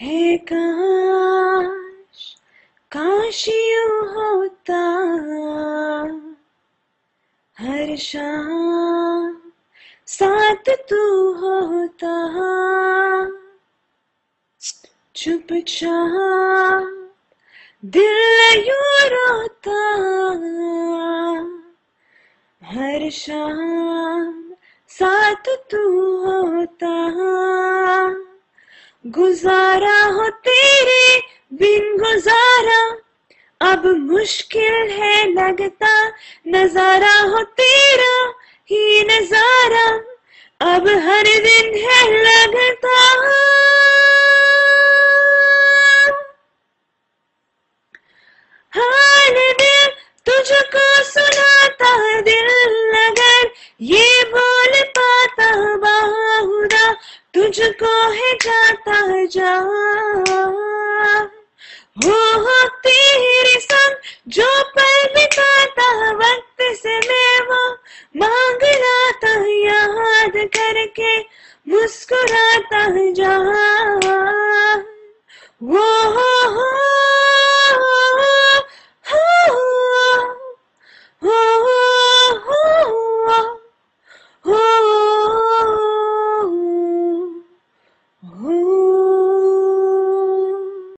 है काश काश यूँ होता। हर शाम साथ तू होता। चुपचाप दिल यूँ रोता। हर शाम साथ तू होता। गुजारा हो तेरे बिन गुजारा। अब मुश्किल है लगता, नज़ारा हो तेरा ही नज़ारा। अब हर दिन है लगता। हाल दिल तुझको सुनाता दिल, अगर ये तुझको है जाता है जा हो हो, तेरे संग जो पल बिताता वक्त से मैं वो मांग लाता याद करके मुस्कुराता जा वो हो